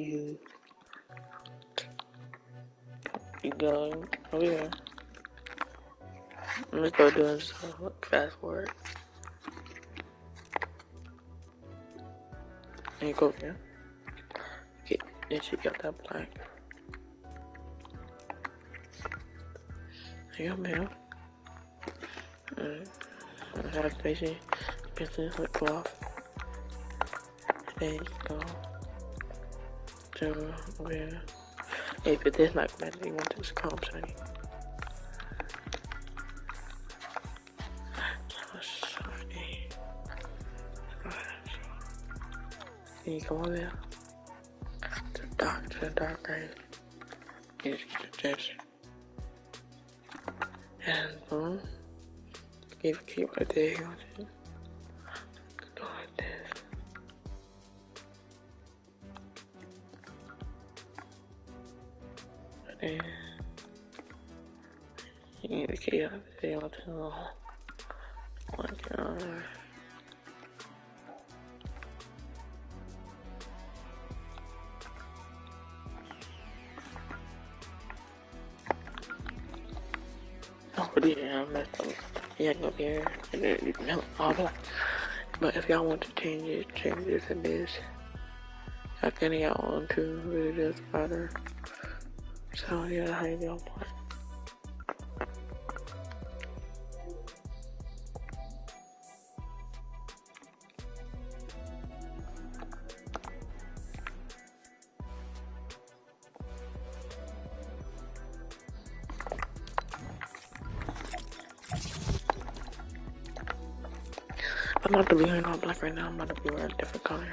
you oh, you go over here. I'm just go doing some fast forward. And you go here. Get then you got that blank. There you go, man. Have station business with cloth. There you go. So where if it is like that, you want to come, honey. Can you come over there? The dark, to the dark yes. And um, boom. Keep, keep right there. You want until one camera. Oh, yeah, I messed up. Yeah, here. And then you know, all that. But if y'all want to change it, change this and this. How can y'all want to? Really does matter. So yeah, how you doing? Right now. I'm about to be wearing a different color.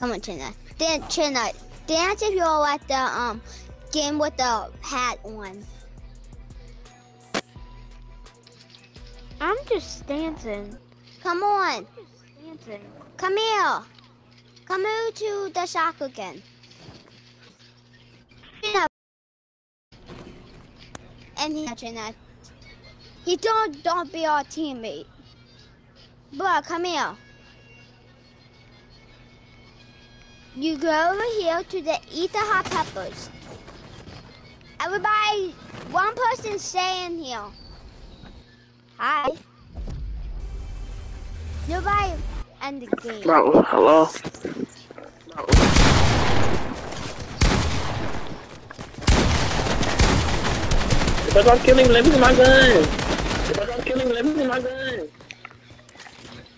Come on, China. Dan, China, dance if you're at the um game with the hat on. I'm just dancing. Come on. Dancing. Come here. Come here to the shack again. And he China. He don't don't be our teammate. Bro, come here. You go over here to the eat the hot peppers. Everybody, one person stay in here. Hi. Nobody end the game. Bro, hello? If I don't kill him, let me get my gun. If I don't kill him, let me get my gun.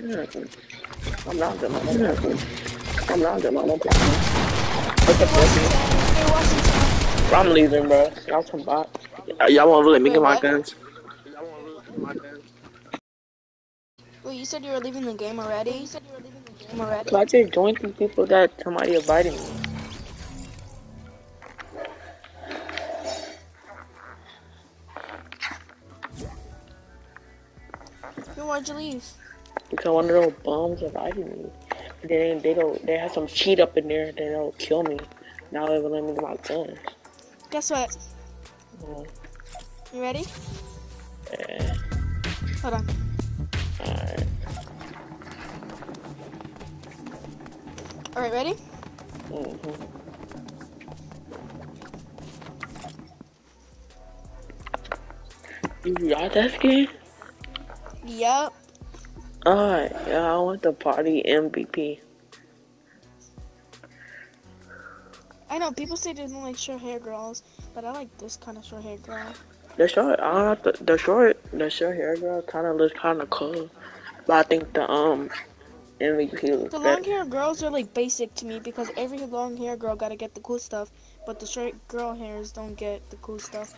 Yeah. I'm not gonna. I'm not gonna. I'm not gonna. I'm not gonna. What's up, Jesse? Hey, Washington. Bro, I'm leaving, bro. Y'all come back. Uh, y'all won't let me get my guns. Wait, you said you were leaving the game already? You said you were leaving the game already? So I just joined some people that somebody invited me. Then why'd you leave? Because one of those bums invited me. Then they don't. They have some cheat up in there. They don't kill me. Now they will let me get my guns. Guess what? Mm, You ready? Yeah. Hold on. Alright. Alright, ready? Mm-hmm. You got that skin? Yup. Alright, yeah, I want the party MVP. I know people say they don't like short hair girls, but I like this kind of short hair girl. The short, I don't know, the, the short, the short hair girl kind of looks kind of cool, but I think the um MVP The long hair girls are like basic to me because every long hair girl gotta get the cool stuff, but the short girl hairs don't get the cool stuff.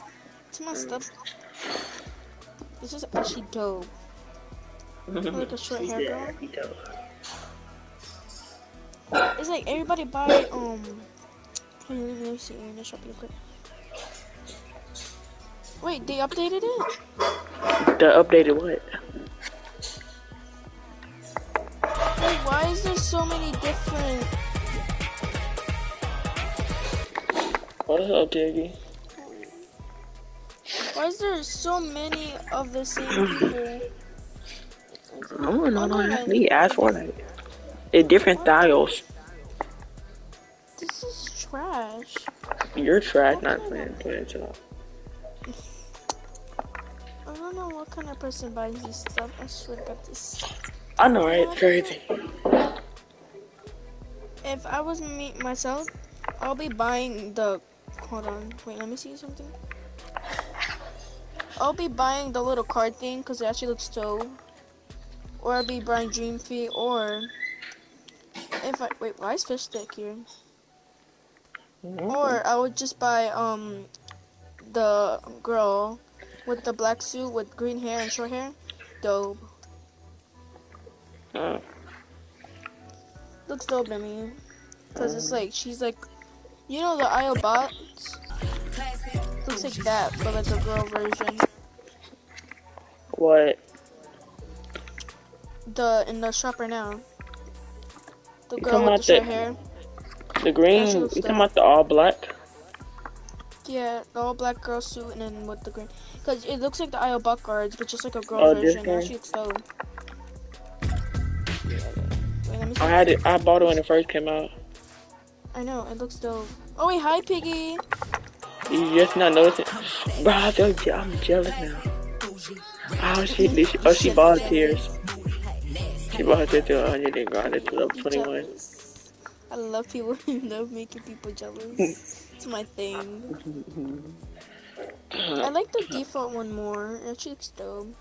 It's messed up. This is actually dope. Like a short hair girl. It's like everybody buy um. Let me see in the shop real quick. Wait, they updated it? The updated what? Wait, why is there so many different? What is up, Diggy? Why is there so many of the same people? I don't know. No, I no. need ask for that. It's different styles. This is trash. You're trash, not playing. It up. I don't know what kind of person buys this stuff. I swear to God, this. I know, right? Crazy. If I was me myself, I'll be buying the. Hold on, wait, let me see something. I'll be buying the little card thing because it actually looks dope. Or I'll be buying Dream Feet, or if I wait, why is Fish Stick here? Or I would just buy um the girl with the black suit with green hair and short hair. Dope. Uh, Looks dope to me. Cause it's like she's like, you know the IO bots. Looks like that, but like a girl version. what? The in the shop right now. The You girl with the about short the- hair. The green? Yeah, she You looks talking about the all black? Yeah, the all black girl suit and then with the green. Cause it looks like the IO bot guards, but just like a girl Oh, this version. one? Actually, looks dope. Wait, let me see. I had it. I bought it when it first came out. I know, it looks dope. Oh wait, hi Piggy. You just not noticing, bro. I feel je- I'm jealous now. Oh she, did she, oh she bought her tiers. She bought her tiers to 100 and to level 21. I love people who love making people jealous. it's my thing. I like the default one more. It actually looks dope.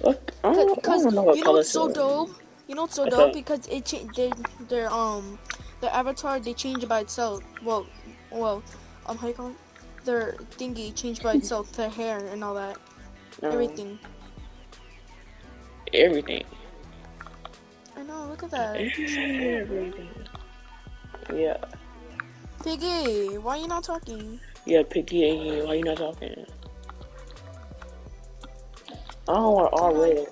What? Because don't know what you know what's so dope? You know what's so dope? Because it cha- they, their um their avatar they change by itself. Well, well, um how you call it? Their thingy changed by itself. Their hair and all that. Um, Everything. Everything. I know. Look at that. Yeah. Piggy, why you not talking? Yeah, Piggy, why you not talking? I don't want all red.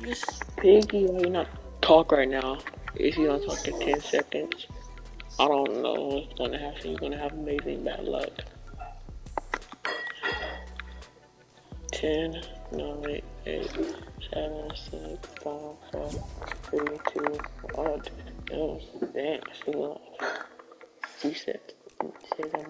You Piggy, why you not talk right now? If you don't talk in 10 seconds, I don't know what's gonna happen. You're gonna have amazing bad luck. 10, 9, 8, 7, 6, 5, 4, 3, 2, 1. Oh, damn, she lost. She said, she said,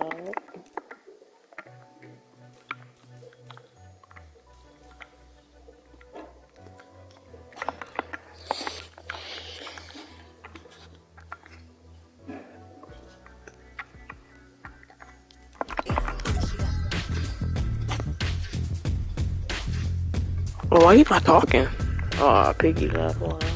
why you not talking? Oh, Piggy left.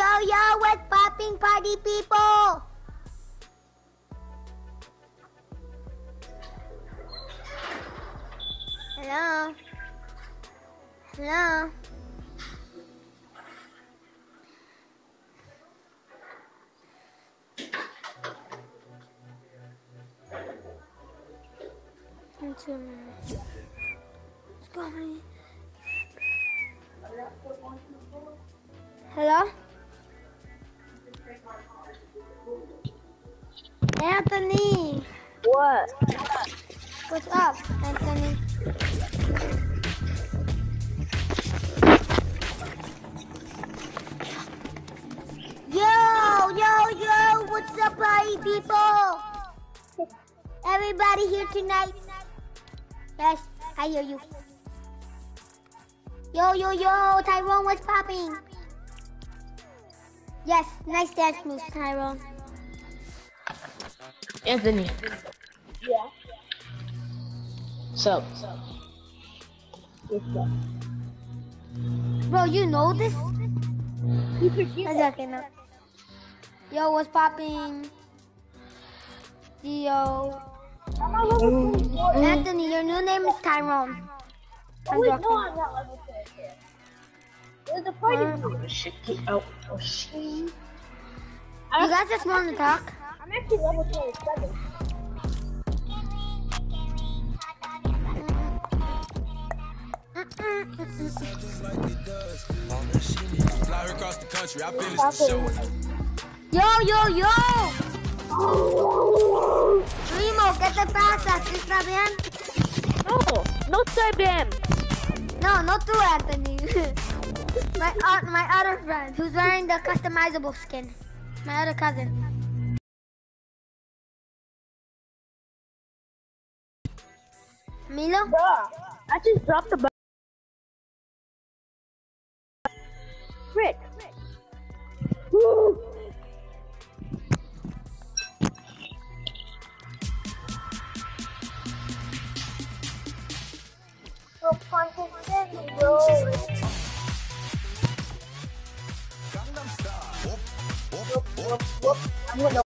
Yo, yo, what's popping party people? Hello? Hello? Hear you. Yo, yo, yo, Tyrone, what's popping? Yes, nice dance moves, Tyrone. Anthony. Yeah. So. Bro, you know this? Okay, no. Yo, what's popping? Yo. Anthony, your new name is Tyrone. I'm Wait, no, I'm not level 6 yet. There's a party uh, group. Oh, oh shit. You guys just want to talk? I'm actually level 27. Fly her across the country. I finished the show. Yo, yo, yo. Primo, ¿qué te pasa? ¿Sí está bien? No, no estoy bien. No, not tú, Anthony. my, uh, my other friend who's wearing the customizable skin. My other cousin. Milo? Bruh, I just dropped the button. Frick. Woo. So concentrate, bro. I'm gonna